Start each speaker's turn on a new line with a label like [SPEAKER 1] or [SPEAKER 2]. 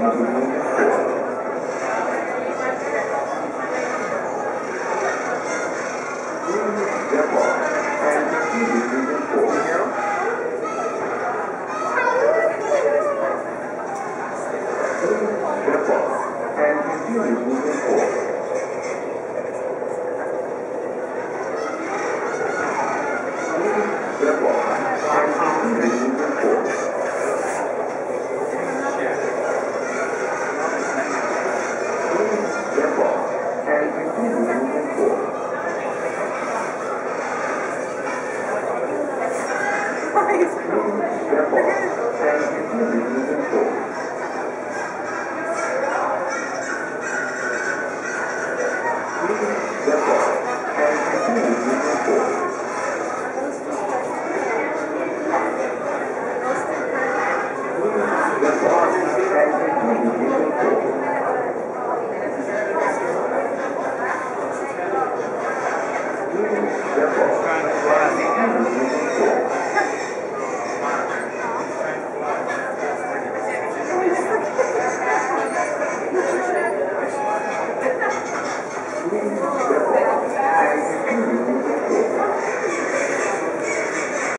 [SPEAKER 1] and continues moving forward. Thank you.